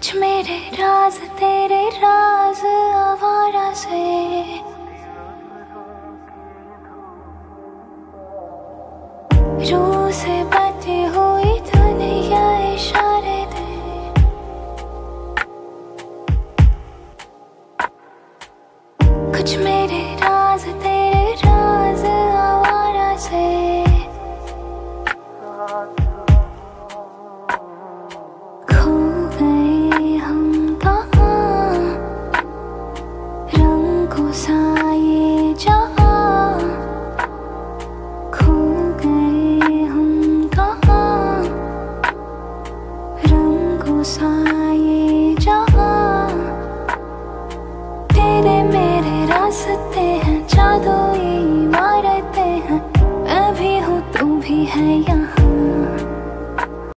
कुछ मेरे राज, तेरे राज, आवारा से। रूह से बटी हुई दुनिया इशारे दे। कुछ मेरे रास्ते हैं जादू इमारतें हैं। मैं भी हूँ तू भी है यहाँ।